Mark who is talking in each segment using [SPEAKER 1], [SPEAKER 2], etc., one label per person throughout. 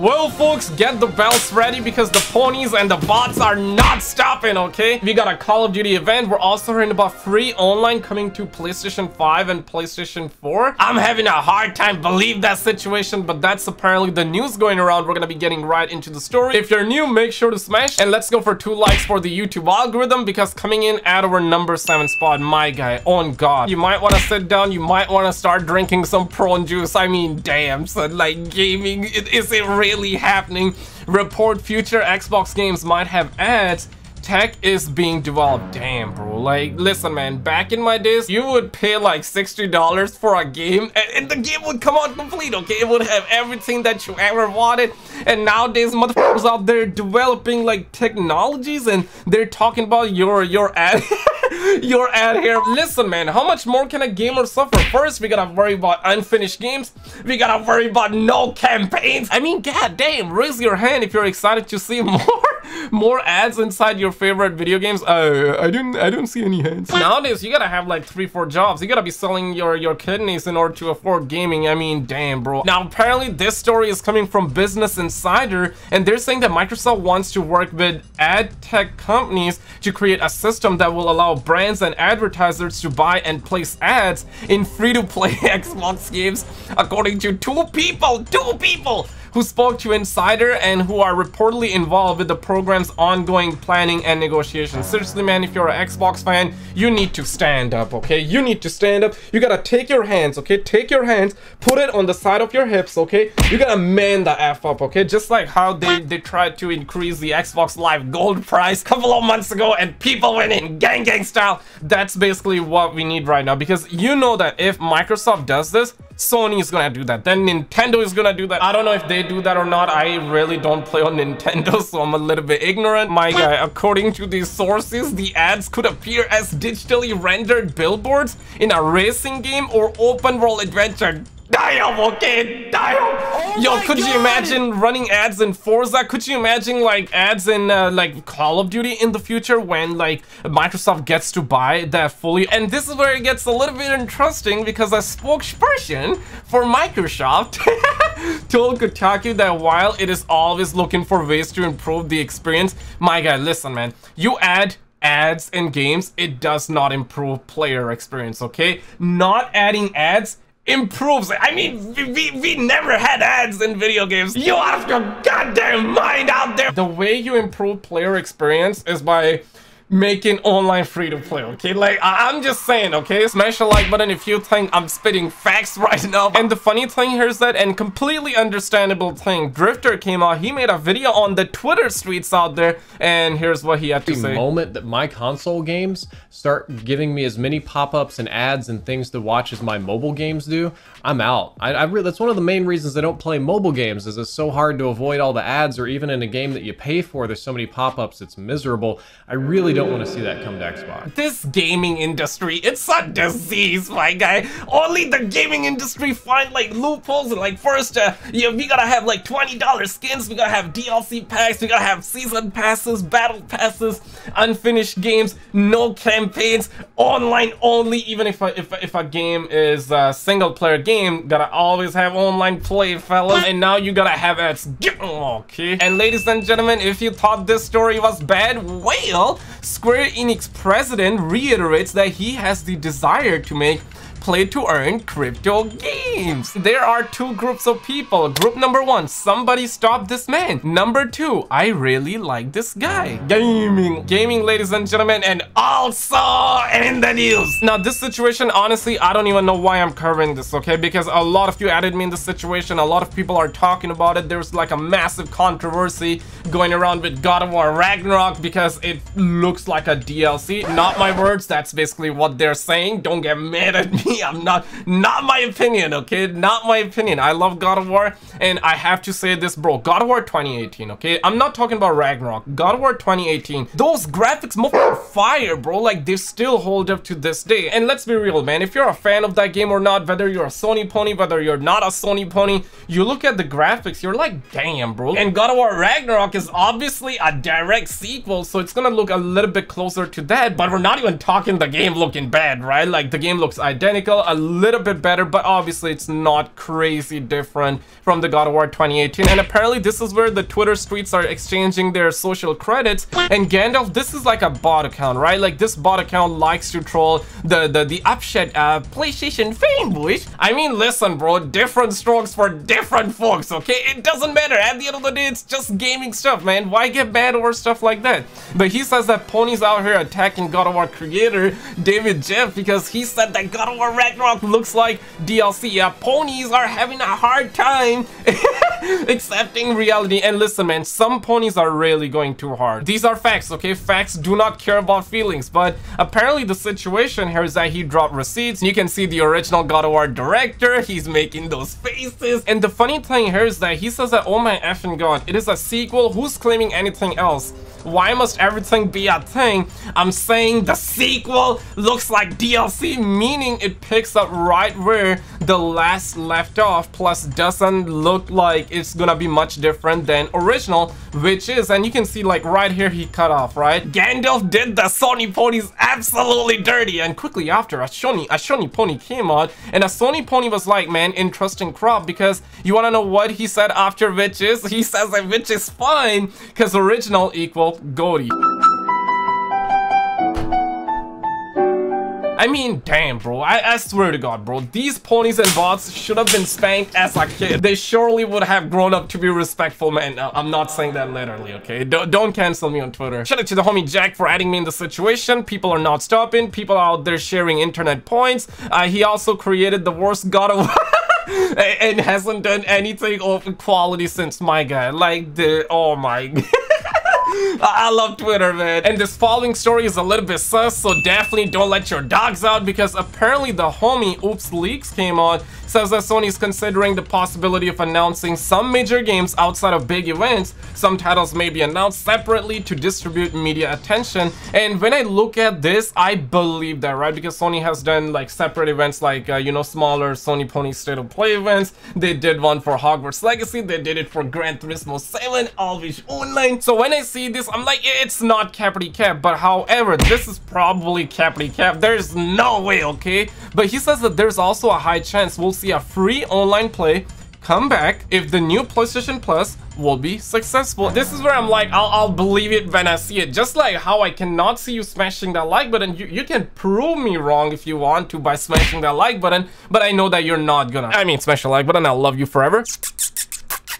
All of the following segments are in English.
[SPEAKER 1] Well, folks, get the belts ready because the ponies and the bots are not stopping, okay? We got a Call of Duty event. We're also hearing about free online coming to PlayStation 5 and PlayStation 4. I'm having a hard time believe that situation, but that's apparently the news going around. We're gonna be getting right into the story. If you're new, make sure to smash and let's go for two likes for the YouTube algorithm because coming in at our number seven spot, my guy, on God. You might want to sit down. You might want to start drinking some prawn juice. I mean, damn, son, like gaming, is it really happening. Report future Xbox games might have ads tech is being developed. Damn, bro. Like, listen, man. Back in my days, you would pay like $60 for a game and, and, the game would come out complete, okay? It would have everything that you ever wanted. And nowadays, motherfuckers out there developing like technologies and they're talking about your, your ad. your ad here. Listen, man, how much more can a gamer suffer? First, we gotta worry about unfinished games. We gotta worry about no campaigns. I mean, god damn, raise your hand if you're excited to see more more ads inside your favorite video games. Uh, I don't, I don't see any hands. Nowadays, you gotta have like three, four jobs. You gotta be selling your, your kidneys in order to afford gaming. I mean, damn, bro. Now, apparently this story is coming from Business Insider, and they're saying that Microsoft wants to work with ad tech companies to create a system that will allow brands and advertisers to buy and place ads in free-to-play Xbox games, according to two people, two people who spoke to Insider and who are reportedly involved with the program's ongoing planning and negotiations. Seriously, man, if you're an Xbox fan, you need to stand up, okay? You need to stand up. You gotta take your hands, okay? Take your hands, put it on the side of your hips, okay? You gotta man the F up, okay? Just like how they, they tried to increase the Xbox Live Gold price a couple of months ago and people went in gang gang style. That's basically what we need right now because you know that if Microsoft does this, Sony is gonna do that. Then Nintendo is gonna do that. I don't know if they do that or not. I really don't play on Nintendo, so I'm a little bit ignorant. My guy, according to these sources, the ads could appear as digitally rendered billboards in a racing game or open world adventure. Damn, okay, damn. Oh Yo, could God. you imagine running ads in Forza? Could you imagine like ads in uh, like Call of Duty in the future when like Microsoft gets to buy that fully? And this is where it gets a little bit interesting because a spokesperson for Microsoft told Kotaku that while it is always looking for ways to improve the experience, my guy, listen, man, you add ads in games, it does not improve player experience, okay? Not adding ads improves. I mean, we, we never had ads in video games. You out of your goddamn mind out there. The way you improve player experience is by making online free to play, okay? Like, I am just saying, okay? Smash the like button if you think I'm spitting facts right now. And the funny thing here is that, and completely understandable thing, Drifter came out, he made a video on the Twitter streets out there, and here's what he had to
[SPEAKER 2] the
[SPEAKER 1] say.
[SPEAKER 2] The moment that my console games start giving me as many pop-ups and ads and things to watch as my mobile games do, I'm out. I, I really, that's one of the main reasons I don't play mobile games, is it's so hard to avoid all the ads, or even in a game that you pay for, there's so many pop-ups, it's miserable. I really don't want to see that come to Xbox.
[SPEAKER 1] This gaming industry, it's a disease, my guy. Only the gaming industry find like loopholes and like first, uh, yeah, we gotta have like $20 skins, we gotta have DLC packs, we gotta have season passes, battle passes, unfinished games, no campaigns, online only, even if a, if, if a game is a single player game, gotta always have online play, fellas. And now you gotta have ads. Okay. And ladies and gentlemen, if you thought this story was bad, well, Square Enix president reiterates that he has the desire to make play to earn crypto games. There are two groups of people. Group number one, somebody stop this man. Number two, I really like this guy. Gaming. Gaming, ladies and gentlemen, and also in the news. Now, this situation, honestly, I don't even know why I'm covering this, okay? Because a lot of you added me in this situation. A lot of people are talking about it. There's like a massive controversy going around with God of War Ragnarok because it looks like a DLC. Not my words. That's basically what they're saying. Don't get mad at me. I'm not, not my opinion, okay? Not my opinion. I love God of War, and I have to say this, bro. God of War 2018, okay? I'm not talking about Ragnarok. God of War 2018. Those graphics, fire, bro. Like, they still hold up to this day. And let's be real, man. If you're a fan of that game or not, whether you're a Sony pony, whether you're not a Sony pony, you look at the graphics, you're like, damn, bro. And God of War Ragnarok is obviously a direct sequel, so it's gonna look a little bit closer to that, but we're not even talking the game looking bad, right? Like, the game looks identical a little bit better, but obviously it's not crazy different from the God of War 2018. And apparently this is where the Twitter streets are exchanging their social credits. And Gandalf, this is like a bot account, right? Like this bot account likes to troll the, the, the upshed uh, PlayStation fanboys. I mean, listen, bro, different strokes for different folks, okay? It doesn't matter. At the end of the day, it's just gaming stuff, man. Why get mad over stuff like that? But he says that Pony's out here attacking God of War creator David Jaffe because he said that God of War Ragnarok looks like DLC. Yeah, ponies are having a hard time accepting reality. And listen, man, some ponies are really going too hard. These are facts, okay? Facts do not care about feelings. But apparently the situation here is that he dropped receipts. You can see the original God of War director. He's making those faces. And the funny thing here is that he says that, oh my effing god, it is a sequel. Who's claiming anything else? Why must everything be a thing? I'm saying the sequel looks like DLC, meaning it picks up right where the last left off, plus doesn't look like it's gonna be much different than original, which is, and you can see like right here he cut off, right? Gandalf did the Sony ponies absolutely dirty, and quickly after, a Sony, a Sony pony came out, and a Sony pony was like, man, interesting crop, because you wanna know what he said after Witches? He says that Witch is fine, because original equal Goldie. I mean, damn, bro. I, I, swear to God, bro. These ponies and bots should have been spanked as a kid. They surely would have grown up to be respectful, man. I'm not saying that literally, okay? Don't, don't cancel me on Twitter. Shout out to the homie Jack for adding me in the situation. People are not stopping. People are out there sharing internet points. Uh, he also created the worst God of and hasn't done anything of quality since my guy. Like, the... Oh my... I love Twitter, man. And this following story is a little bit sus, so definitely don't let your dogs out because apparently the homie Oops Leaks came on says that Sony is considering the possibility of announcing some major games outside of big events. Some titles may be announced separately to distribute media attention. And when I look at this, I believe that, right? Because Sony has done like separate events like, uh, you know, smaller Sony Pony State of Play events. They did one for Hogwarts Legacy. They did it for Gran Turismo 7, Always Online. So when I see this, I'm like, it's not Capri Cap. But however, this is probably Capri Cap. There's no way, okay? But he says that there's also a high chance we'll see a free online play come back if the new PlayStation Plus will be successful. This is where I'm like, I'll, I'll believe it when I see it. Just like how I cannot see you smashing that like button. You, you can prove me wrong if you want to by smashing that like button, but I know that you're not gonna. I mean, smash the like button. I'll love you forever.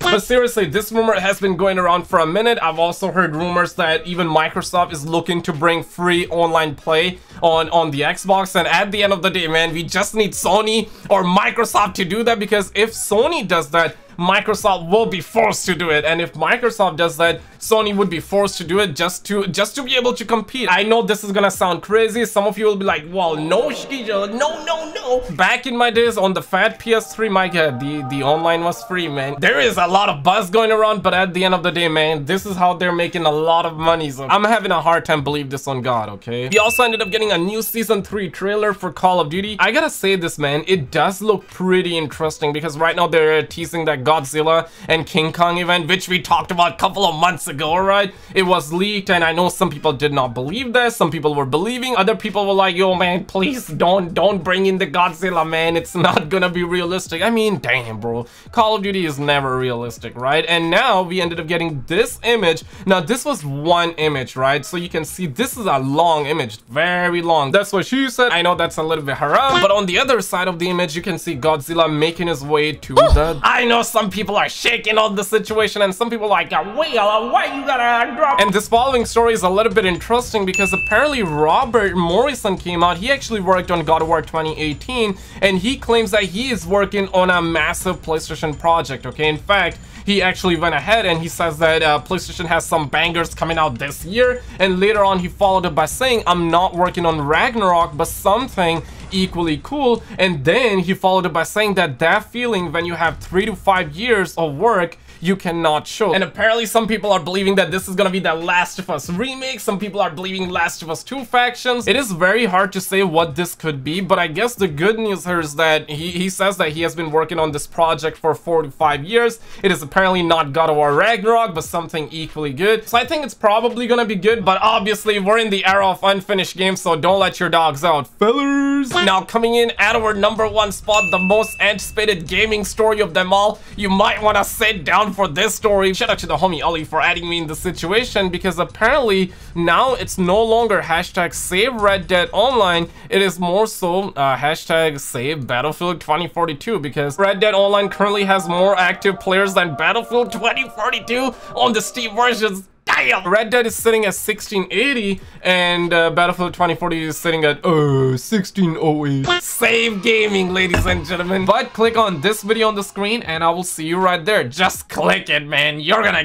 [SPEAKER 1] But seriously, this rumor has been going around for a minute. I've also heard rumors that even Microsoft is looking to bring free online play on, on the Xbox. And at the end of the day, man, we just need Sony or Microsoft to do that because if Sony does that, Microsoft will be forced to do it. And if Microsoft does that, Sony would be forced to do it just to just to be able to compete. I know this is gonna sound crazy. Some of you will be like, well, no, no, no, no. Back in my days on the fat PS3, my god, the, the online was free, man. There is a lot of buzz going around, but at the end of the day, man, this is how they're making a lot of money. So I'm having a hard time believe this on God, okay? We also ended up getting a new Season 3 trailer for Call of Duty. I gotta say this, man, it does look pretty interesting because right now they're teasing that Godzilla and King Kong event, which we talked about a couple of months ago, right? It was leaked and I know some people did not believe this. Some people were believing. Other people were like, yo, man, please don't, don't bring in the Godzilla, man. It's not gonna be realistic. I mean, damn, bro. Call of Duty is never realistic, right? And now we ended up getting this image. Now, this was one image, right? So you can see this is a long image, very long. That's what she said. I know that's a little bit haram, but on the other side of the image, you can see Godzilla making his way to the... I know some people are shaking on the situation and some people are like, wait, why you gotta drop? And this following story is a little bit interesting because apparently Robert Morrison came out. He actually worked on God of War 2018 and he claims that he is working on a massive PlayStation project, okay? In fact, he actually went ahead and he says that uh, PlayStation has some bangers coming out this year. And later on, he followed it by saying, I'm not working on Ragnarok, but something equally cool. And then he followed it by saying that that feeling when you have three to five years of work you cannot show. And apparently some people are believing that this is gonna be the Last of Us remake. Some people are believing Last of Us 2 factions. It is very hard to say what this could be, but I guess the good news here is that he, he says that he has been working on this project for 45 years. It is apparently not God of War Ragnarok, but something equally good. So I think it's probably gonna be good, but obviously we're in the era of unfinished games, so don't let your dogs out, fellers! Now, coming in at our number one spot, the most anticipated gaming story of them all. You might want to sit down for this story. Shout out to the homie Ollie for adding me in the situation because apparently now it's no longer hashtag save Red Dead Online. It is more so uh, hashtag save Battlefield 2042 because Red Dead Online currently has more active players than Battlefield 2042 on the Steam versions. Damn! Red Dead is sitting at 1680 and uh, Battlefield 2040 is sitting at uh, 1608. Save gaming, ladies and gentlemen. But click on this video on the screen and I will see you right there. Just click it, man. You're gonna